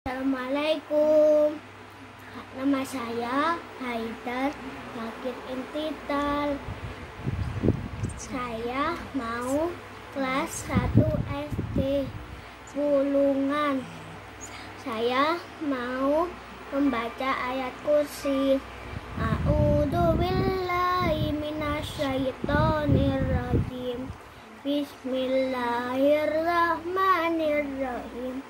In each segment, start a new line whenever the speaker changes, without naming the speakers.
Assalamualaikum. Nama saya Haidar Bakir Intital. Saya mau kelas 1 SD Bulungan. Saya mau membaca ayat kursi. A'udhu billahi minasyaitonirrajim. Bismillahirrahmanirrahim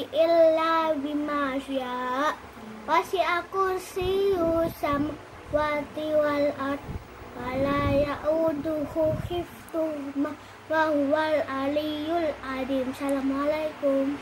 illa bima syaa wasi'a kursiyyu samawati wal ard. Wala ya'uduhu hifdzuhuma wa huwal aliyyul azim assalamualaikum